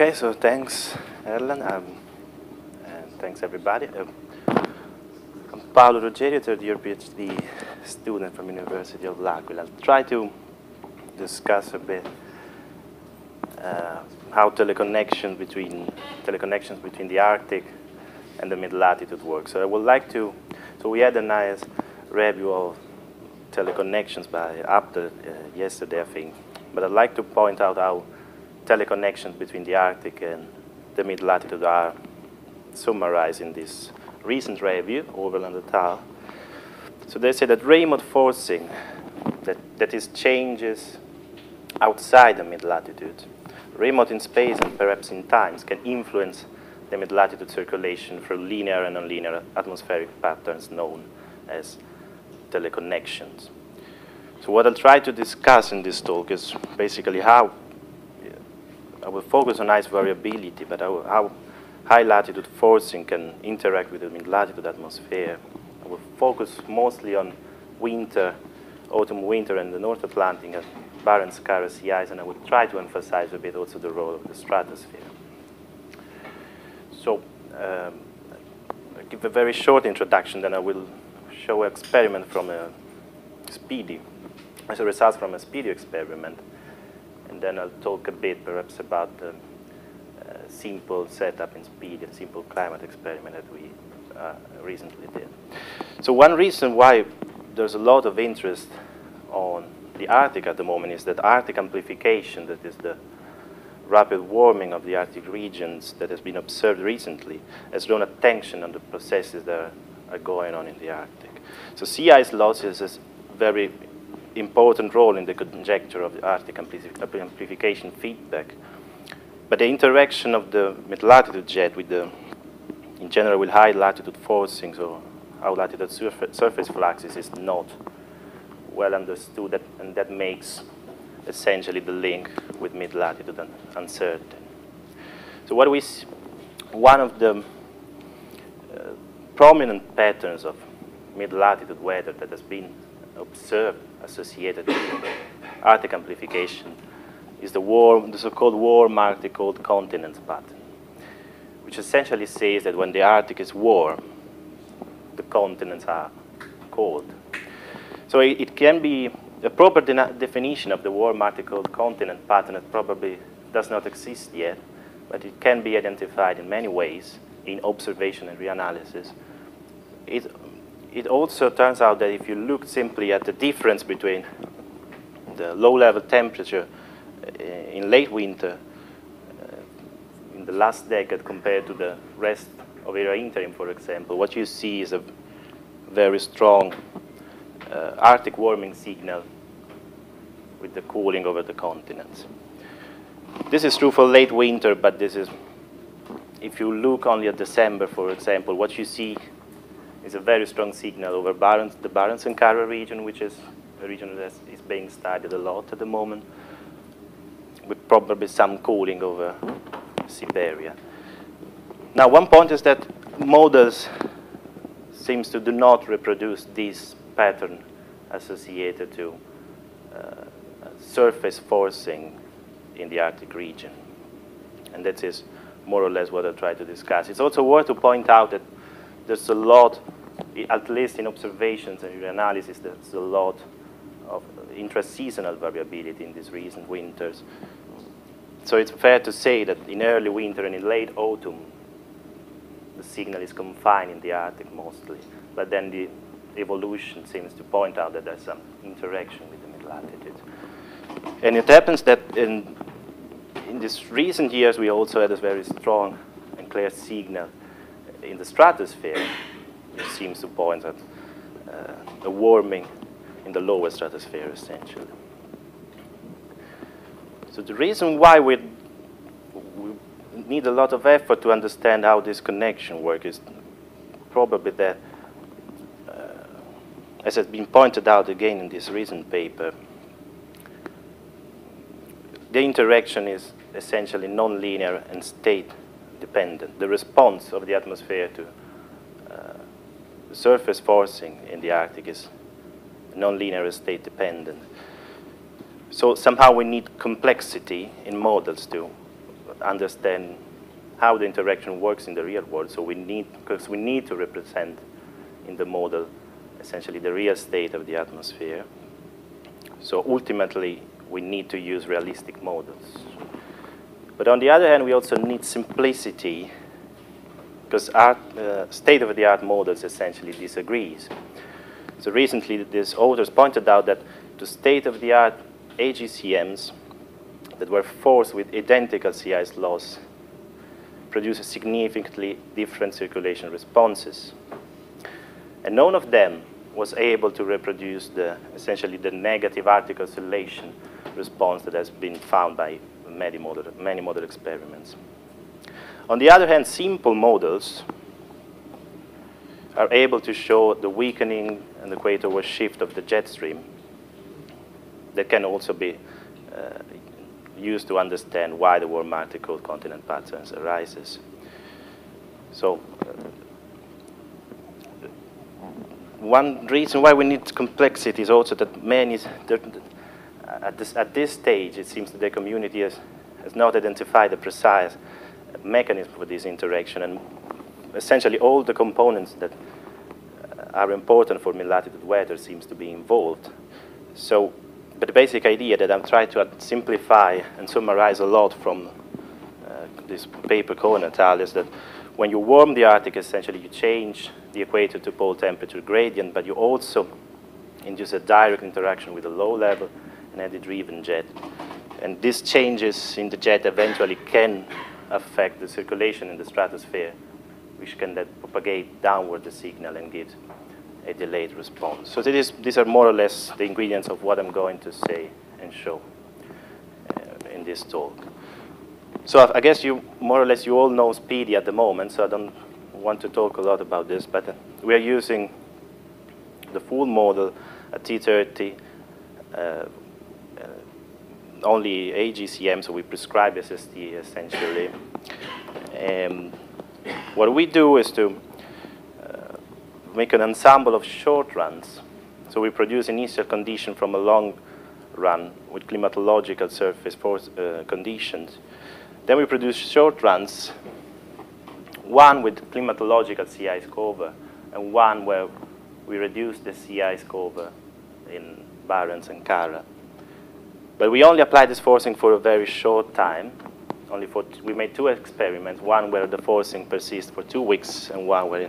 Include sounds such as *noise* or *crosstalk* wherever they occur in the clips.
Okay, so thanks, Erlen, um, and thanks everybody. Um, I'm Paolo Ruggieri, third year PhD student from University of L'Aquila. I'll try to discuss a bit uh, how teleconnections between teleconnections between the Arctic and the mid-latitude work. So I would like to, so we had a nice review of teleconnections by Abdel uh, yesterday, I think, but I'd like to point out how teleconnections between the Arctic and the mid-latitude are summarized in this recent review, Overland et al. So they say that remote forcing, that, that is changes outside the mid-latitude, remote in space and perhaps in times, can influence the mid-latitude circulation through linear and nonlinear atmospheric patterns known as teleconnections. So what I'll try to discuss in this talk is basically how I will focus on ice variability, but how, how high latitude forcing can interact with the mid-latitude atmosphere. I will focus mostly on winter, autumn, winter, and the North Atlantic and Barents Kara sea ice, and I will try to emphasize a bit also the role of the stratosphere. So, um, I'll give a very short introduction, then I will show an experiment from a SPEEDY, as a result from a SPEEDY experiment and then I'll talk a bit perhaps about the uh, simple setup in speed and simple climate experiment that we uh, recently did. So one reason why there's a lot of interest on the Arctic at the moment is that Arctic amplification, that is the rapid warming of the Arctic regions that has been observed recently, has drawn attention on the processes that are going on in the Arctic. So sea ice losses is very important role in the conjecture of the Arctic amplification feedback. But the interaction of the mid-latitude jet with the, in general, with high latitude forcing, so high latitude surf surface fluxes is not well understood, that, and that makes essentially the link with mid-latitude uncertain. So what we, one of the uh, prominent patterns of mid-latitude weather that has been observed associated with Arctic amplification is the warm, the so-called warm Arctic cold continents pattern, which essentially says that when the Arctic is warm, the continents are cold. So it, it can be a proper de definition of the warm Arctic cold continent pattern that probably does not exist yet, but it can be identified in many ways in observation and reanalysis. It it also turns out that if you look simply at the difference between the low-level temperature uh, in late winter uh, in the last decade compared to the rest of ERA-Interim, for example, what you see is a very strong uh, Arctic warming signal with the cooling over the continents. This is true for late winter, but this is, if you look only at December, for example, what you see is a very strong signal over Barents, the Barents and Kara region, which is a region that is being studied a lot at the moment, with probably some cooling over Siberia. Now, one point is that models seems to do not reproduce this pattern associated to uh, surface forcing in the Arctic region. And that is more or less what I try to discuss. It's also worth to point out that there's a lot at least in observations and in analysis, there's a lot of intra-seasonal variability in these recent winters. So it's fair to say that in early winter and in late autumn, the signal is confined in the Arctic mostly. But then the evolution seems to point out that there's some interaction with the mid-latitude. And it happens that in, in these recent years, we also had a very strong and clear signal in the stratosphere seems to point at uh, a warming in the lower stratosphere, essentially. So the reason why we, we need a lot of effort to understand how this connection works is probably that, uh, as has been pointed out again in this recent paper, the interaction is essentially nonlinear and state dependent. The response of the atmosphere to surface forcing in the Arctic is nonlinear state dependent. So somehow we need complexity in models to understand how the interaction works in the real world. So we need, because we need to represent in the model essentially the real state of the atmosphere. So ultimately, we need to use realistic models. But on the other hand, we also need simplicity because uh, state-of-the-art models essentially disagrees. So recently, these authors pointed out that the state-of-the-art AGCMs that were forced with identical CI laws produce significantly different circulation responses. And none of them was able to reproduce the, essentially the negative Arctic oscillation response that has been found by many model, many model experiments. On the other hand, simple models are able to show the weakening and the equator shift of the jet stream that can also be uh, used to understand why the warm Arctic cold continent patterns arises. So uh, one reason why we need complexity is also that many, at this, at this stage, it seems that the community has, has not identified the precise mechanism for this interaction, and essentially all the components that uh, are important for mid-latitude weather seems to be involved. So but the basic idea that I'm trying to simplify and summarize a lot from uh, this paper Cohen et al. is that when you warm the Arctic, essentially you change the equator to pole temperature gradient, but you also induce a direct interaction with a low level and eddy-driven jet. And these changes in the jet eventually can affect the circulation in the stratosphere, which can then propagate downward the signal and give a delayed response. So is, these are more or less the ingredients of what I'm going to say and show uh, in this talk. So I guess you more or less you all know SPEEDY at the moment, so I don't want to talk a lot about this, but uh, we are using the full model at T30, uh, uh, only AGCM, so we prescribe SST essentially. Um, what we do is to make an ensemble of short runs. So we produce initial condition from a long run with climatological surface force uh, conditions. Then we produce short runs, one with climatological sea ice cover, and one where we reduce the sea ice cover in Barents and Kara. But we only applied this forcing for a very short time. Only for we made two experiments, one where the forcing persists for two weeks and one where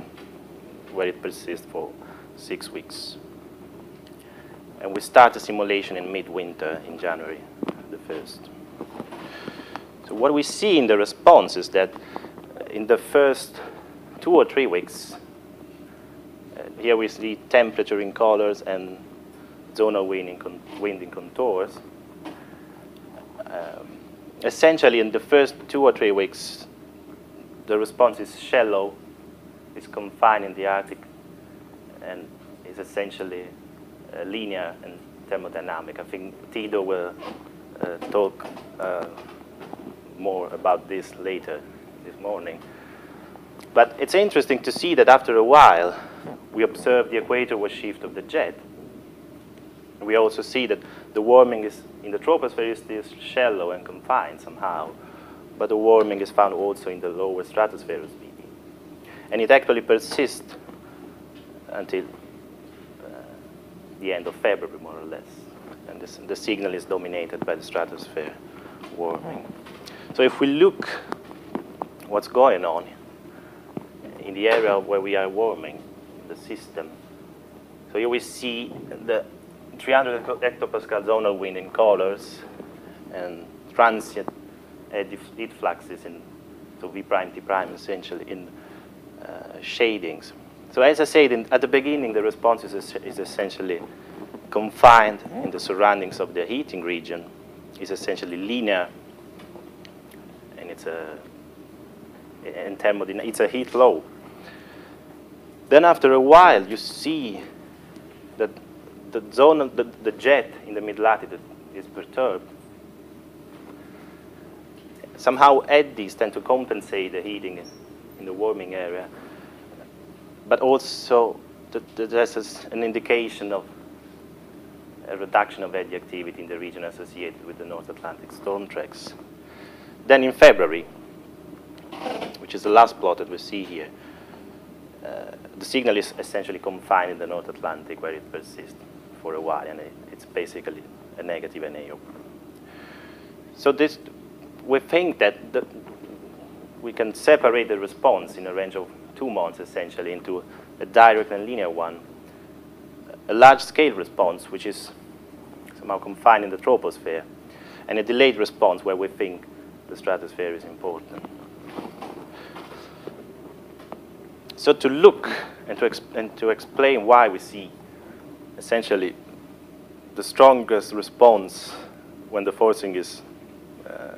where it persists for six weeks. And we start the simulation in midwinter in January the 1st. So what we see in the response is that in the first two or three weeks, uh, here we see temperature in colors and zonal wind in, wind in contours. Um, essentially, in the first two or three weeks, the response is shallow is confined in the Arctic and is essentially uh, linear and thermodynamic. I think Tito will uh, talk uh, more about this later this morning. But it's interesting to see that after a while, we observe the equator shift of the jet. We also see that the warming is in the troposphere is still shallow and confined somehow, but the warming is found also in the lower stratosphere as well, and it actually persists until uh, the end of February, more or less. And this, the signal is dominated by the stratosphere warming. So if we look what's going on in the area where we are warming the system, so here we see the 300 hectopascal zonal wind in colors and transient heat fluxes in so V prime T prime essentially in uh, shadings. So as I said in, at the beginning, the response is, is essentially confined in the surroundings of the heating region. It's essentially linear, and it's a it's a heat flow. Then after a while, you see the zone, the, the jet in the mid-latitude is perturbed. Somehow eddies tend to compensate the heating in the warming area. But also, there's an indication of a reduction of eddy activity in the region associated with the North Atlantic storm tracks. then in February, which is the last plot that we see here, uh, the signal is essentially confined in the North Atlantic where it persists for a while, and it, it's basically a negative NAO. So this, we think that the, we can separate the response in a range of two months, essentially, into a direct and linear one, a large-scale response, which is somehow confined in the troposphere, and a delayed response where we think the stratosphere is important. So to look and to, and to explain why we see essentially the strongest response when the forcing is, uh,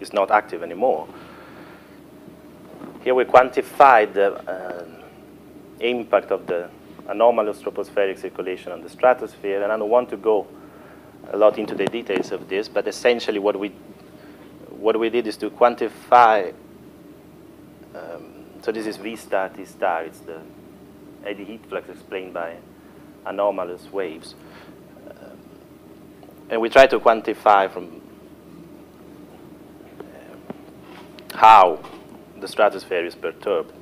is not active anymore, here we quantify the uh, impact of the anomalous tropospheric circulation on the stratosphere, and I don't want to go a lot into the details of this, but essentially what we, what we did is to quantify, um, so this is V star T star, it's the eddy heat flux explained by anomalous waves. Um, and we try to quantify from uh, how the stratosphere is perturbed.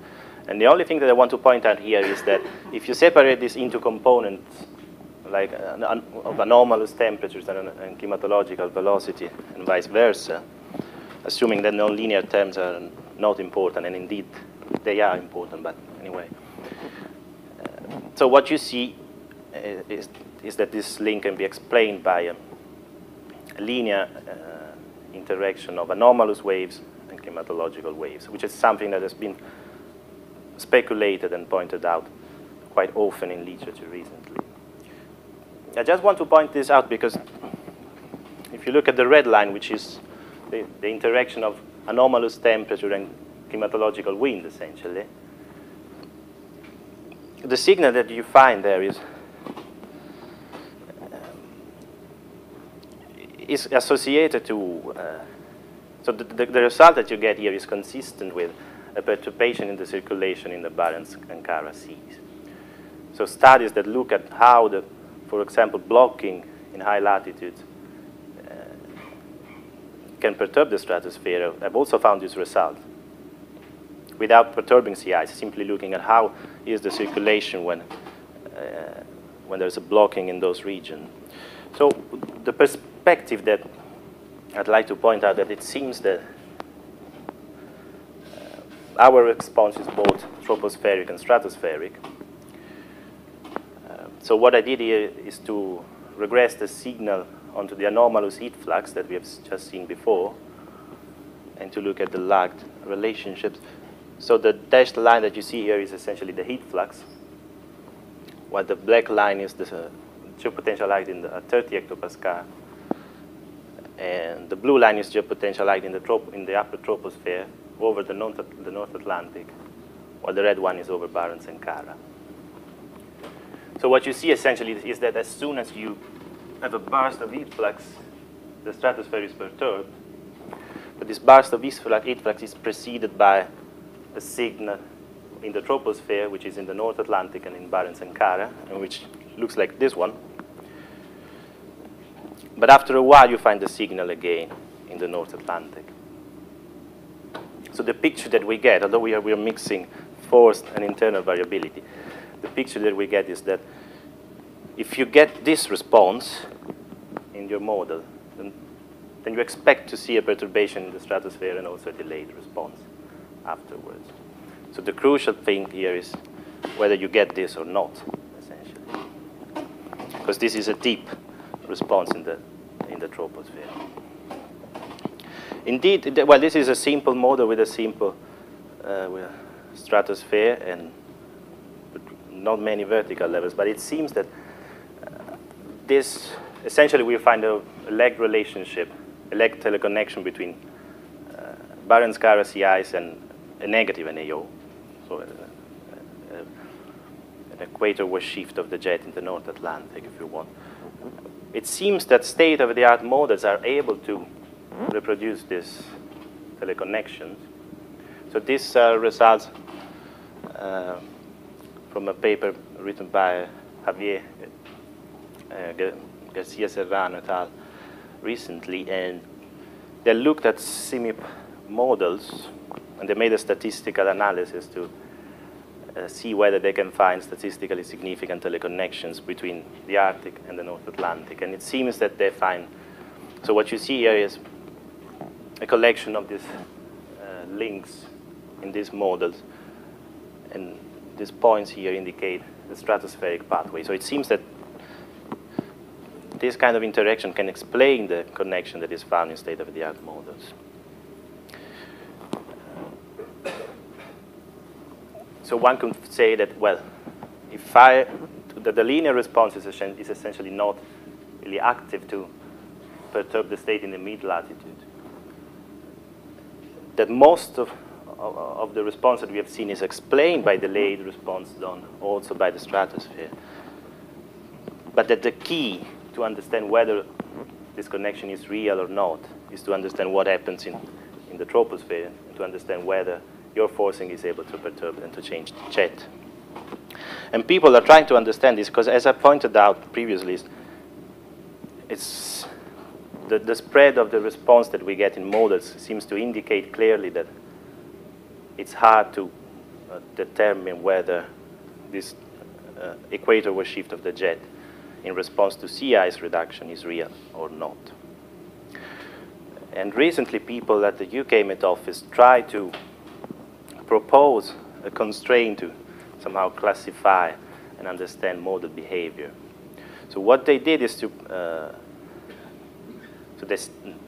And the only thing that I want to point out here is that if you separate this into components, like an, an, of anomalous temperatures and, and, climatological velocity and vice versa, assuming that nonlinear terms are not important, and indeed they are important, but anyway. Uh, so what you see uh, is, is, that this link can be explained by a, a linear uh, interaction of anomalous waves and climatological waves, which is something that has been speculated and pointed out quite often in literature recently. I just want to point this out because if you look at the red line, which is the, the interaction of anomalous temperature and climatological wind, essentially, the signal that you find there is um, is associated to, uh, so the, the, the, result that you get here is consistent with a perturbation in the circulation in the Barents and Kara seas. So studies that look at how the, for example, blocking in high latitudes uh, can perturb the stratosphere have also found this result without perturbing sea ice, simply looking at how is the circulation when, uh, when there's a blocking in those regions. So the perspective that I'd like to point out that it seems that uh, our response is both tropospheric and stratospheric. Uh, so what I did here is to regress the signal onto the anomalous heat flux that we have just seen before and to look at the lagged relationships. So the dashed line that you see here is essentially the heat flux, while the black line is the uh, geopotential height in the uh, 30 hectopascal, and the blue line is geopotential height in the, trop in the upper troposphere over the North, the North Atlantic, while the red one is over Barents and Kara. So what you see essentially is that as soon as you have a burst of heat flux, the stratosphere is perturbed. But this burst of heat flux is preceded by a signal in the troposphere, which is in the North Atlantic and in Barents and Kara, and which looks like this one. But after a while, you find the signal again in the North Atlantic. So the picture that we get, although we are, we are mixing forced and internal variability, the picture that we get is that if you get this response in your model, then, then you expect to see a perturbation in the stratosphere and also a delayed response afterwards. So the crucial thing here is whether you get this or not, essentially. Because this is a deep response in the, in the troposphere. Indeed, well, this is a simple model with a simple uh, with stratosphere and not many vertical levels, but it seems that uh, this, essentially we find a, a leg relationship, a leg teleconnection between uh, Barents-Kara ice and a negative NAO, so a, a, an equator shift of the jet in the North Atlantic, if you want. It seems that state-of-the-art models are able to reproduce these teleconnections. So these uh, results uh, from a paper written by Javier uh, Garcia Serrano et al. recently, and they looked at CMIP models, and they made a statistical analysis to see whether they can find statistically significant teleconnections between the Arctic and the North Atlantic. And it seems that they find, so what you see here is a collection of these uh, links in these models. And these points here indicate the stratospheric pathway. So it seems that this kind of interaction can explain the connection that is found in state-of-the-art models. So one could say that, well, if I, that the linear response is, essentially not really active to perturb the state in the mid-latitude. That most of, of, of, the response that we have seen is explained by delayed response done also by the stratosphere. But that the key to understand whether this connection is real or not is to understand what happens in, in the troposphere, to understand whether your forcing is able to perturb and to change the jet. And people are trying to understand this because, as I pointed out previously, it's the, the spread of the response that we get in models seems to indicate clearly that it's hard to uh, determine whether this uh, equatorward shift of the jet in response to sea ice reduction is real or not. And recently, people at the UK Met Office tried to propose a constraint to somehow classify and understand model behavior. So what they did is to, uh, so they,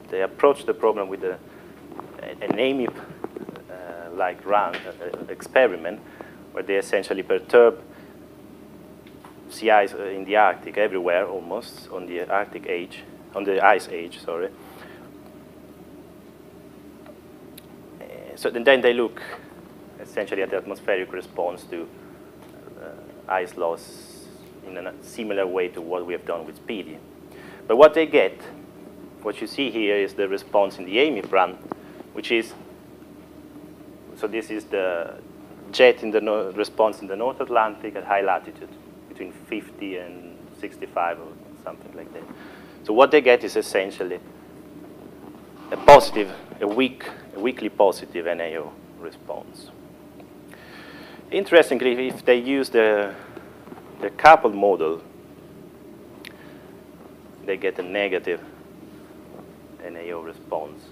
they approached the problem with a, an AMIP-like uh, run, uh, experiment, where they essentially perturb sea ice uh, in the Arctic everywhere almost on the Arctic age, on the ice edge, sorry. Uh, so then they look essentially the atmospheric response to uh, ice loss in a similar way to what we have done with SPEEDY. But what they get, what you see here is the response in the AMIP run, which is, so this is the jet in the no response in the North Atlantic at high latitude, between 50 and 65 or something like that. So what they get is essentially a positive, a weak, a weakly positive NAO response. Interestingly, if they use the, the coupled model, they get a negative NAO response.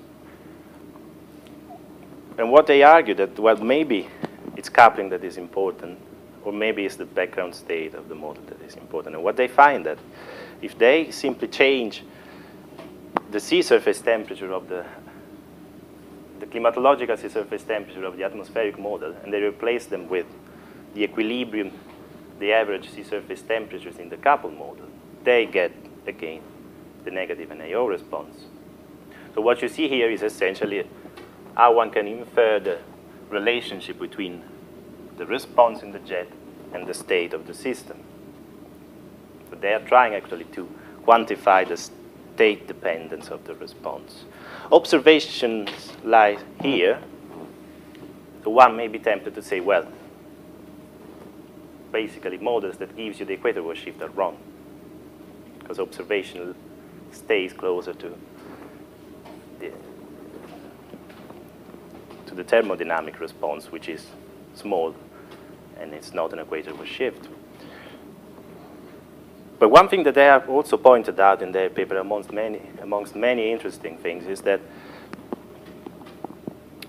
And what they argue that, well, maybe it's coupling that is important, or maybe it's the background state of the model that is important. And what they find that if they simply change the sea surface temperature of the the climatological sea surface temperature of the atmospheric model, and they replace them with the equilibrium, the average sea surface temperatures in the coupled model, they get, again, the negative NAO response. So what you see here is essentially how one can infer the relationship between the response in the jet and the state of the system. So they are trying actually to quantify the state dependence of the response. Observations lie here. So one may be tempted to say, well, basically models that gives you the equator shift are wrong because observation stays closer to the, to the thermodynamic response, which is small, and it's not an equator shift. But one thing that they have also pointed out in their paper, amongst many, amongst many interesting things, is that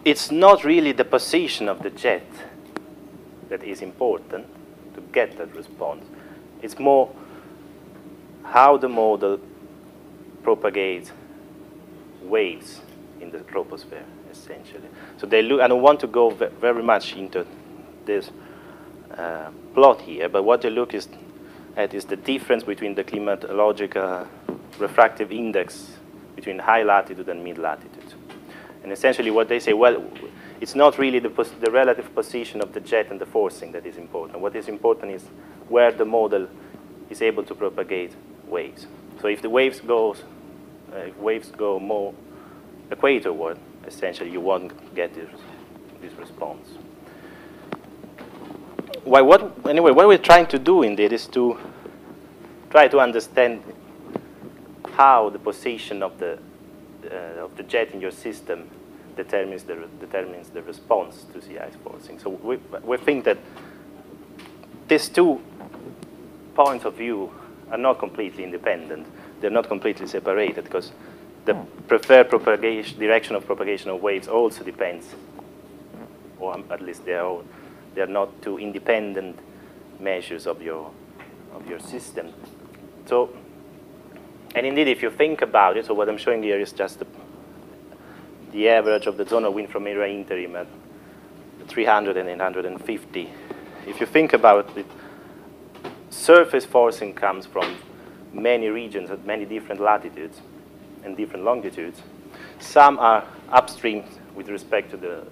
it's not really the position of the jet that is important to get that response. It's more how the model propagates waves in the troposphere, essentially. So they look, I don't want to go very much into this uh, plot here, but what they look is is the difference between the climatological refractive index between high latitude and mid latitude. And essentially what they say, well, it's not really the, the relative position of the jet and the forcing that is important. What is important is where the model is able to propagate waves. So if the waves goes, uh, if waves go more equatorward, essentially you won't get this, this response why, what, anyway, what we're trying to do indeed is to try to understand how the position of the uh, of the jet in your system determines the, determines the response to sea ice forcing. So we, we think that these two points of view are not completely independent. They're not completely separated because the preferred propagation, direction of propagation of waves also depends, or at least they are, they are not two independent measures of your, of your system. So, and indeed, if you think about it, so what I'm showing here is just the, the average of the zonal wind from ERA-Interim at 300 and 850. If you think about it, surface forcing comes from many regions at many different latitudes and different longitudes. Some are upstream with respect to the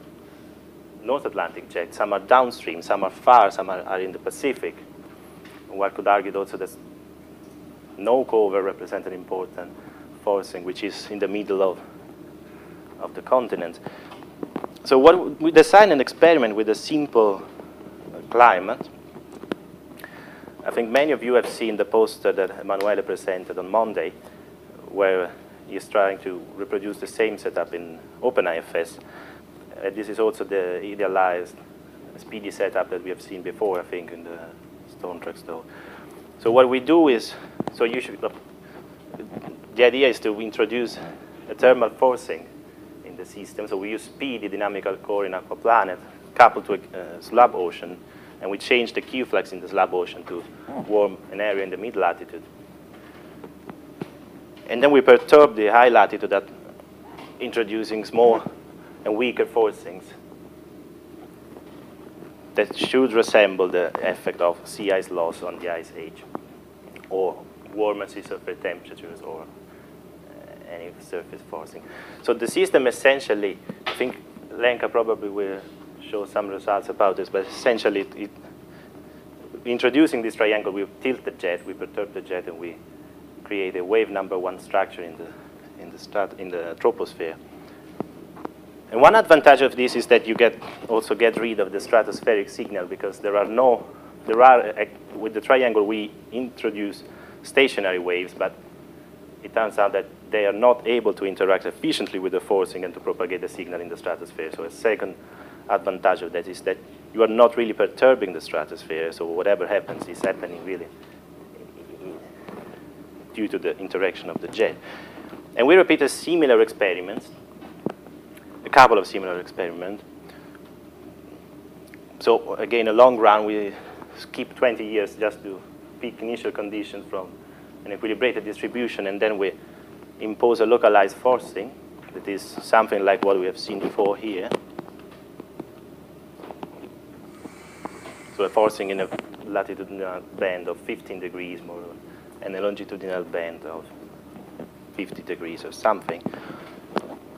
North Atlantic jet, some are downstream, some are far, some are, are in the Pacific. One could argue also that no cover represents an important forcing, which is in the middle of, of the continent. So what we designed an experiment with a simple climate. I think many of you have seen the poster that Emanuele presented on Monday, where he's trying to reproduce the same setup in OpenIFS. Uh, this is also the idealized speedy setup that we have seen before, I think, in the stone track store. So what we do is, so usually, uh, the idea is to introduce a thermal forcing in the system. So we use the dynamical core in aquaplanet coupled to a uh, slab ocean, and we change the Q flux in the slab ocean to warm an area in the mid latitude. And then we perturb the high latitude that introducing small and weaker forcings that should resemble the effect of sea ice loss on the ice edge or warmer sea surface temperatures or uh, any surface forcing. So the system essentially, I think Lenka probably will show some results about this, but essentially it, it, introducing this triangle, we tilt the jet, we perturb the jet, and we create a wave number one structure in the, in the, strat in the troposphere. And one advantage of this is that you get also get rid of the stratospheric signal because there are no, there are, uh, with the triangle we introduce stationary waves, but it turns out that they are not able to interact efficiently with the forcing and to propagate the signal in the stratosphere. So a second advantage of that is that you are not really perturbing the stratosphere, so whatever happens is happening really due to the interaction of the jet. And we repeated similar experiments, a couple of similar experiments. So again, a long run, we skip 20 years just to pick initial conditions from an equilibrated distribution, and then we impose a localized forcing that is something like what we have seen before here. So a forcing in a latitudinal band of 15 degrees more and a longitudinal band of 50 degrees or something.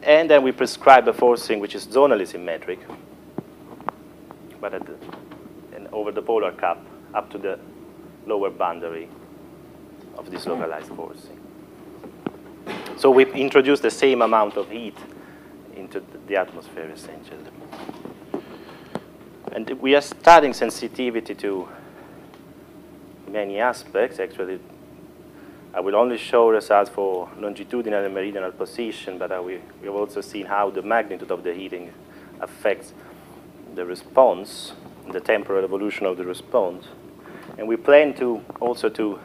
And then we prescribe a forcing which is zonally symmetric, but the, and over the polar cap up to the lower boundary of this localized forcing. So we introduce the same amount of heat into the atmosphere, essentially. And we are studying sensitivity to many aspects, actually I will only show results for longitudinal and meridional position, but we, we have also seen how the magnitude of the heating affects the response, the temporal evolution of the response. And we plan to also to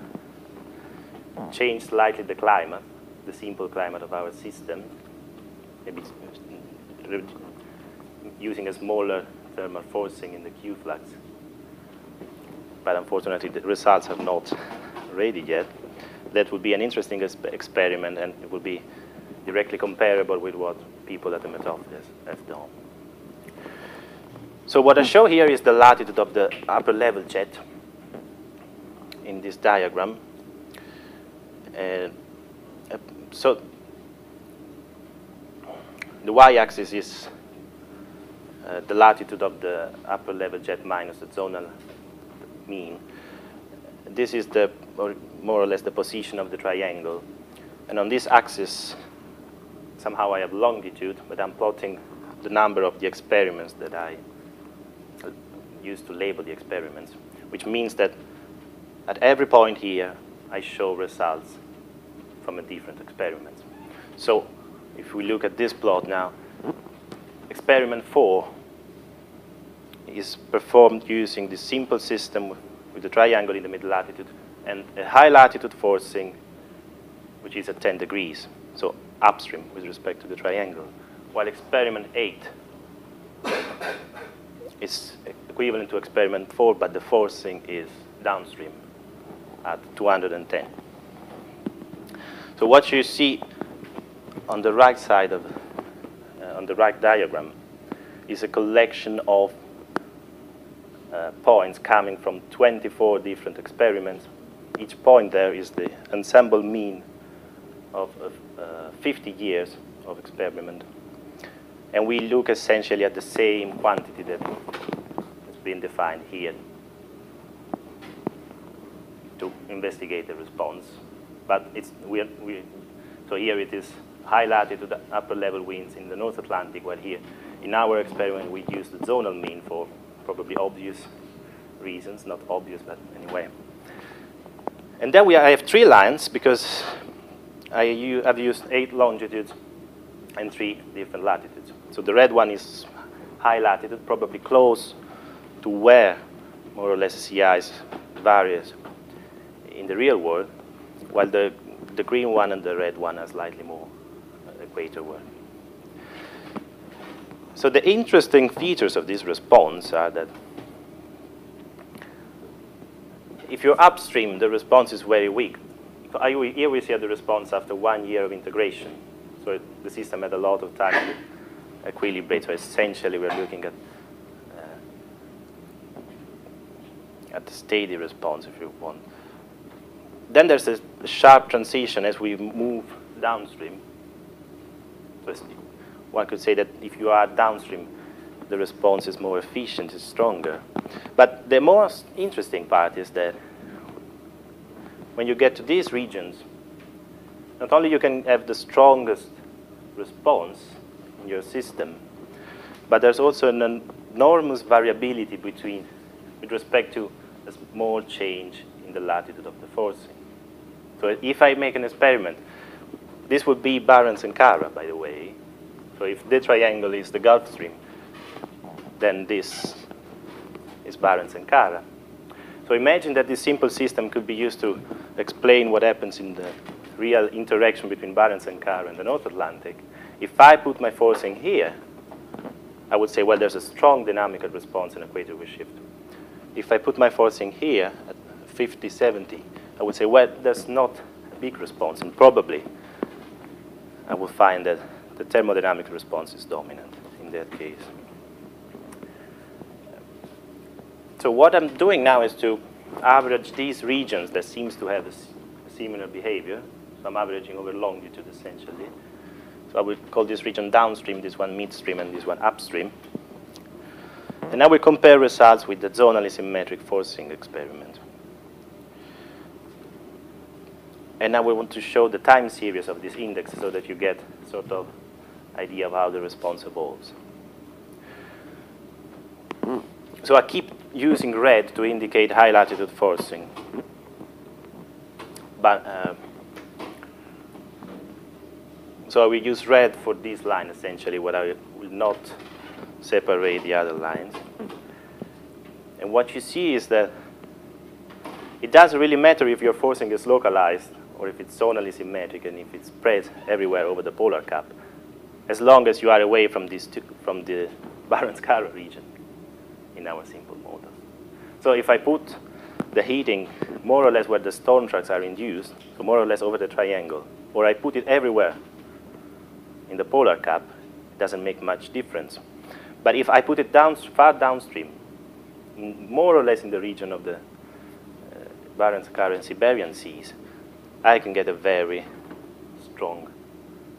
change slightly the climate, the simple climate of our system, maybe using a smaller thermal forcing in the Q flux. But unfortunately, the results are not ready yet that would be an interesting experiment and it would be directly comparable with what people at the Met Office have done. So what I show here is the latitude of the upper level jet in this diagram. Uh, so the y-axis is uh, the latitude of the upper level jet minus the zonal mean. This is the or more or less the position of the triangle. And on this axis, somehow I have longitude, but I'm plotting the number of the experiments that I use to label the experiments, which means that at every point here, I show results from a different experiment. So if we look at this plot now, experiment four is performed using the simple system with the triangle in the middle latitude and a high latitude forcing, which is at 10 degrees, so upstream with respect to the triangle, while experiment eight is equivalent to experiment four, but the forcing is downstream at 210. So what you see on the right side of, uh, on the right diagram, is a collection of uh, points coming from 24 different experiments. Each point there is the ensemble mean of, of uh, 50 years of experiment. And we look essentially at the same quantity that has been defined here to investigate the response. But it's, we, we, so here it is high latitude upper level winds in the North Atlantic, while here in our experiment we use the zonal mean for probably obvious reasons, not obvious, but anyway. And then we, I have three lines because I have used eight longitudes and three different latitudes. So the red one is high latitude, probably close to where more or less sea ice varies in the real world, while the, the green one and the red one are slightly more equatorward. So the interesting features of this response are that if you're upstream, the response is very weak. Here we see the response after one year of integration. So the system had a lot of time to equilibrate. So essentially, we're looking at uh, at the steady response, if you want. Then there's a sharp transition as we move downstream. One could say that if you are downstream, the response is more efficient, is stronger. But the most interesting part is that when you get to these regions, not only you can have the strongest response in your system, but there's also an enormous variability between, with respect to a small change in the latitude of the forcing. So if I make an experiment, this would be Barents and Kara, by the way. So if the triangle is the Gulf Stream, then this is Barents and Kara. So imagine that this simple system could be used to explain what happens in the real interaction between Barents and Kara and the North Atlantic. If I put my forcing here, I would say, well, there's a strong dynamical response in equator wave shift. If I put my forcing here at 50, 70, I would say, well, there's not a big response, and probably I will find that the thermodynamic response is dominant in that case. So what I'm doing now is to average these regions that seems to have a, similar behavior. So I'm averaging over longitude essentially. So I will call this region downstream, this one midstream, and this one upstream. And now we compare results with the zonally symmetric forcing experiment. And now we want to show the time series of this index so that you get sort of idea of how the response evolves. So I keep using red to indicate high latitude forcing. But uh, so I will use red for this line essentially, where I will not separate the other lines. And what you see is that it doesn't really matter if your forcing is localized or if it's zonally symmetric and if it's spread everywhere over the polar cap, as long as you are away from, this from the *laughs* Barents-Kara region in our simple model. So if I put the heating more or less where the storm tracks are induced, so more or less over the triangle, or I put it everywhere in the polar cap, it doesn't make much difference. But if I put it down, far downstream, more or less in the region of the uh, Barents-Kara and Siberian seas, I can get a very strong,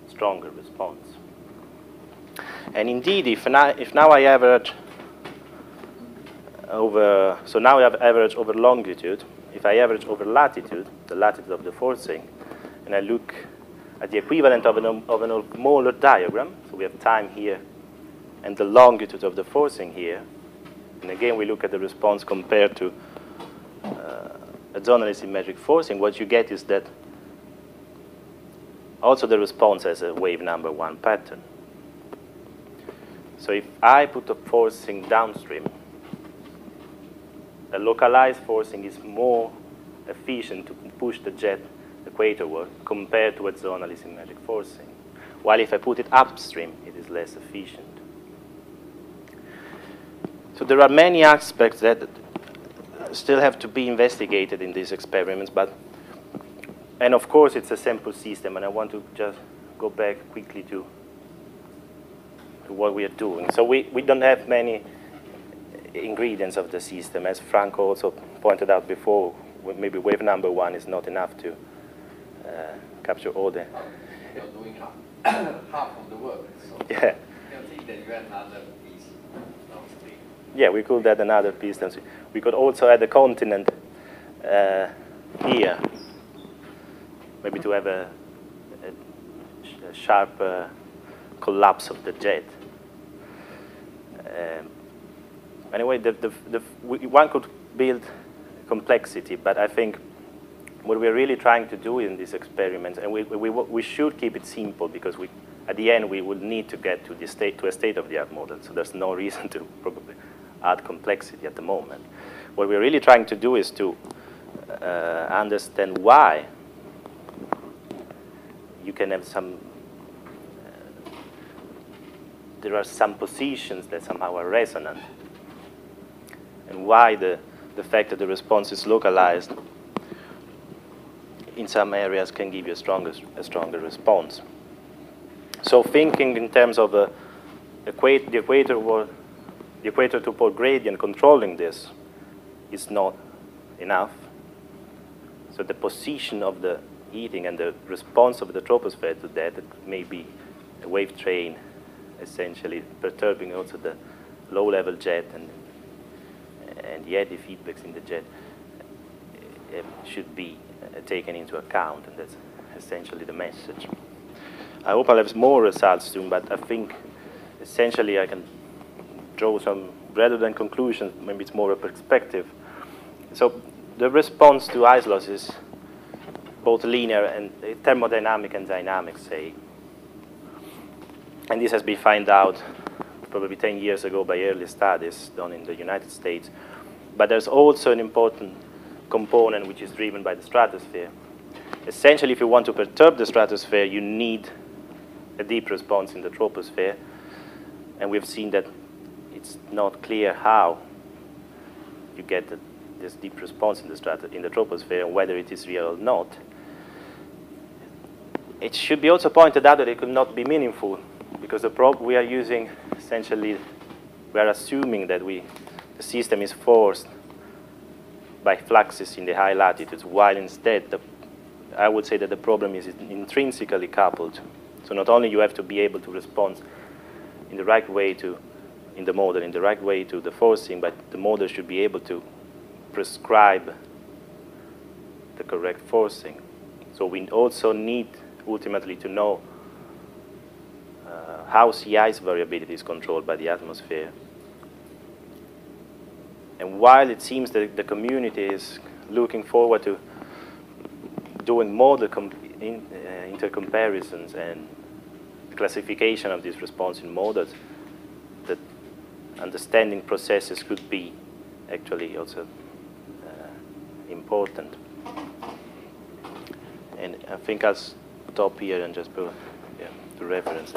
stronger response. And indeed, if now, if now I average over, so now I have average over longitude. If I average over latitude, the latitude of the forcing, and I look at the equivalent of an, of an Hovmöller diagram, so we have time here and the longitude of the forcing here, and again we look at the response compared to uh, a zonally symmetric forcing, what you get is that also the response has a wave number one pattern. So if I put a forcing downstream, a localized forcing is more efficient to push the jet equatorward compared to a zonally symmetric forcing. While if I put it upstream, it is less efficient. So there are many aspects that still have to be investigated in these experiments, but and of course it's a sample system, and I want to just go back quickly to, to what we are doing. So we, we don't have many ingredients of the system. As Franco also pointed out before, maybe wave number one is not enough to uh, capture all the... You're doing half, *coughs* half of the work, so Yeah. you think that you have another. Yeah, we could add another piece. We could also add a continent uh, here, maybe to have a, a, a sharp uh, collapse of the jet. Um, anyway, the, the, the, one could build complexity, but I think what we're really trying to do in these experiments, and we, we, we should keep it simple because we, at the end we will need to get to, the state, to a state-of-the-art model, so there's no *laughs* reason to probably add complexity at the moment. What we're really trying to do is to uh, understand why you can have some, uh, there are some positions that somehow are resonant, and why the, the fact that the response is localized in some areas can give you a stronger, a stronger response. So thinking in terms of a equate, the equator or the equator to pole gradient controlling this is not enough. So the position of the heating and the response of the troposphere to that may be a wave train essentially perturbing also the low-level jet and, and the eddy feedbacks in the jet uh, should be uh, taken into account, and that's essentially the message. I hope I'll have more results soon, but I think essentially I can draw some, rather than conclusions, maybe it's more a perspective. So the response to ice loss is both linear and uh, thermodynamic and dynamic, say. And this has been found out probably 10 years ago by early studies done in the United States. But there's also an important component which is driven by the stratosphere. Essentially, if you want to perturb the stratosphere, you need a deep response in the troposphere. And we've seen that it's not clear how you get the, this deep response in the, strato in the troposphere and whether it is real or not. It should be also pointed out that it could not be meaningful because the probe we are using essentially, we are assuming that we, the system is forced by fluxes in the high latitudes, while instead the, I would say that the problem is intrinsically coupled. So not only you have to be able to respond in the right way to, in the model, in the right way to the forcing, but the model should be able to prescribe the correct forcing. So we also need ultimately to know uh, how sea ice variability is controlled by the atmosphere. And while it seems that the community is looking forward to doing more the in, uh, intercomparisons and classification of these response in models, understanding processes could be actually also uh, important. And I think I'll stop here and just put yeah, the reference.